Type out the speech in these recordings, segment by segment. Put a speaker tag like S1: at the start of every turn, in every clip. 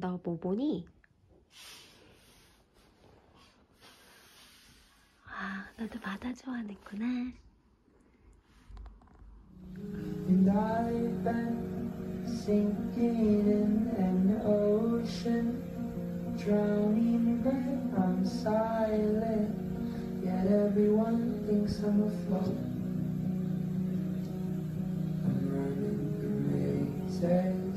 S1: 너 뭐 보니? 아, 너도 바다 좋아하는구나.
S2: Mazes,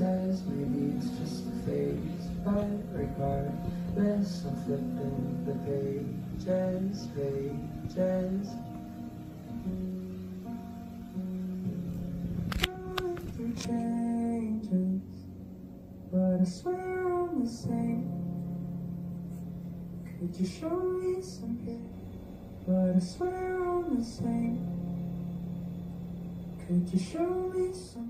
S2: mazes. Maybe it's just a phase, but regardless, I'm flipping the pages, pages. Through changes, but I swear I'm the same. Could you show me some care? But I swear I'm the same. Could you show me some?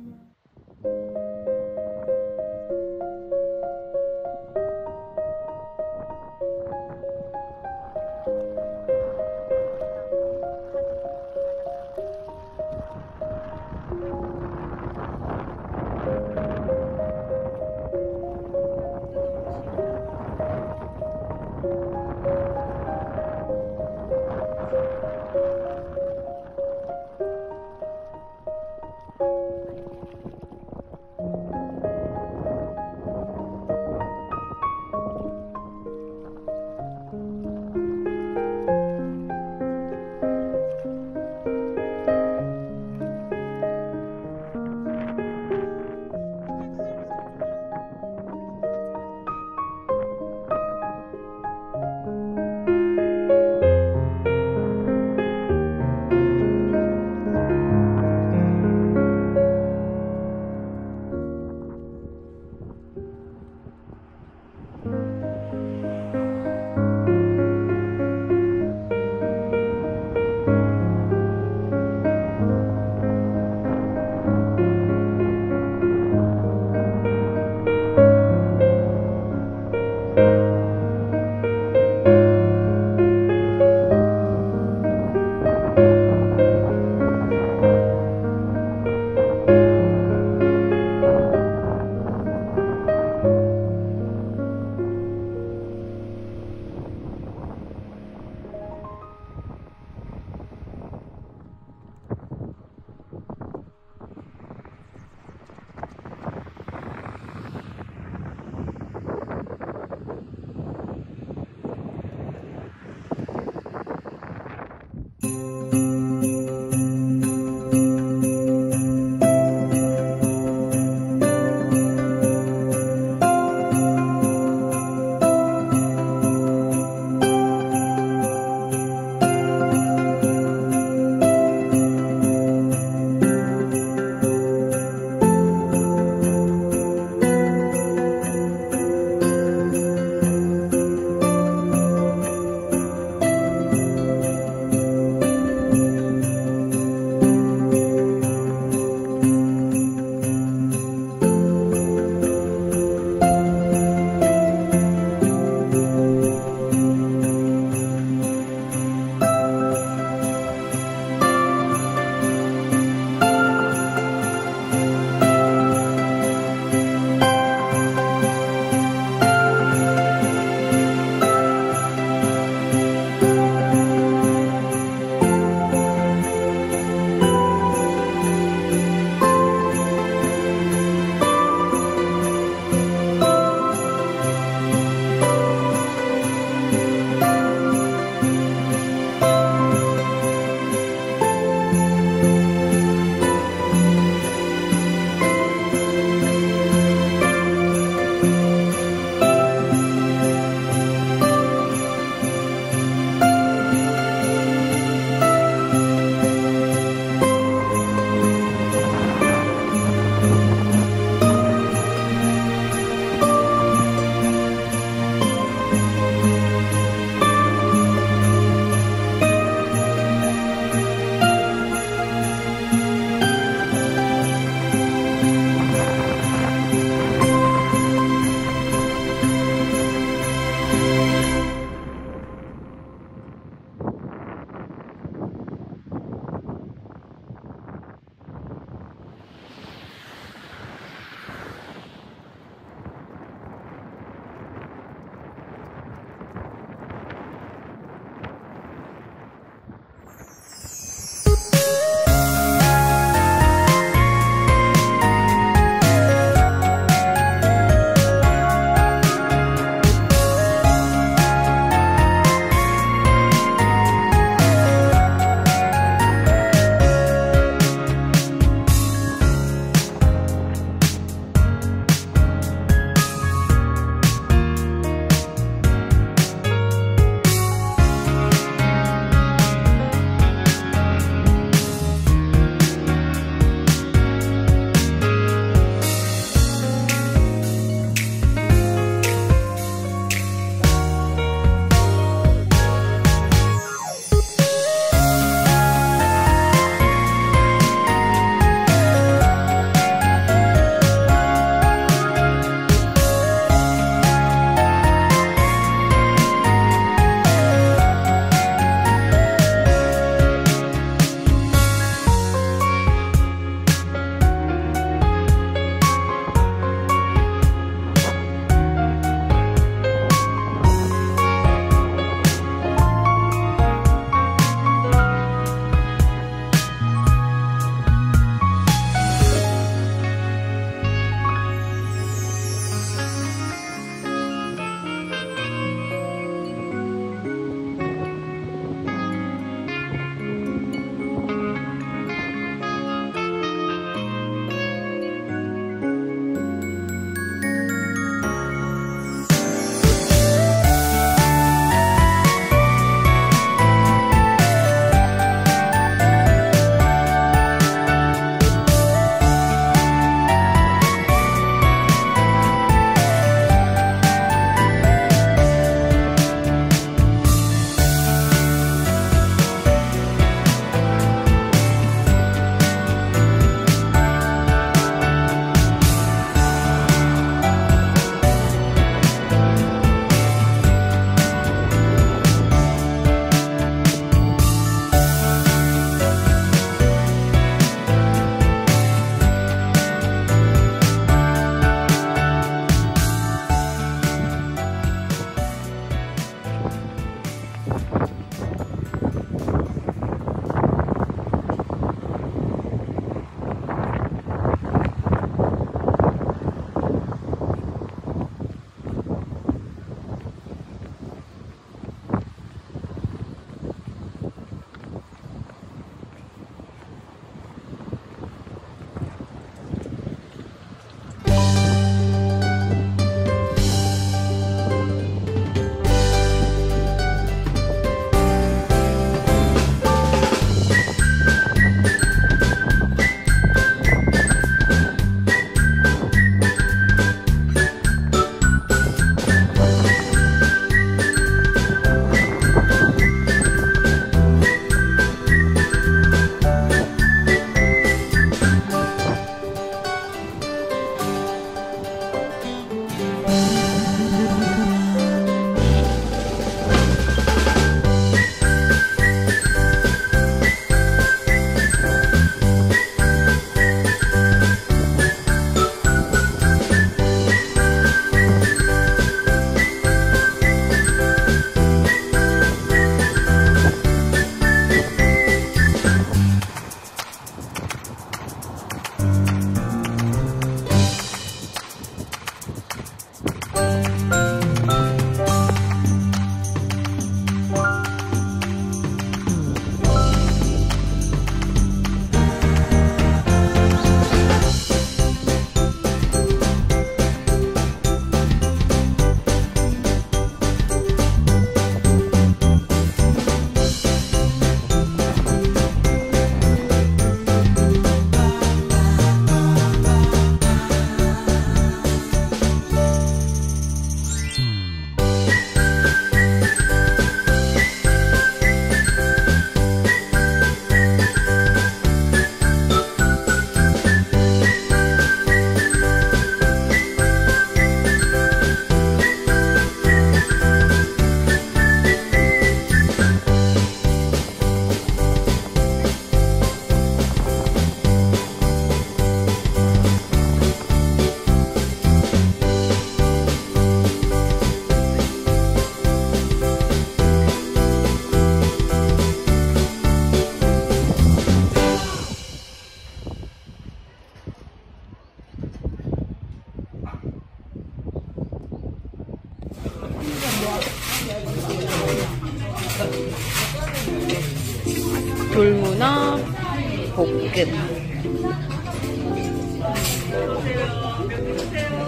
S1: 볶음.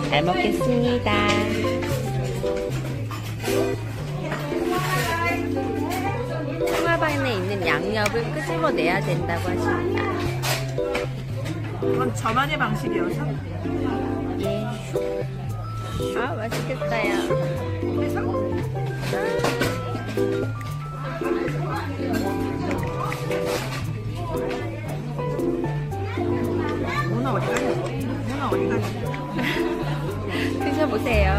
S1: 잘 먹겠습니다. 통화방에 있는 양옆을 끄집어내야 된다고 하십니다.
S3: 그건 저만의 방식이어서
S1: 예. 아, 맛있겠어요.
S3: 문어 어디 가냐? 문어 어디 가냐?
S1: 드셔보세요.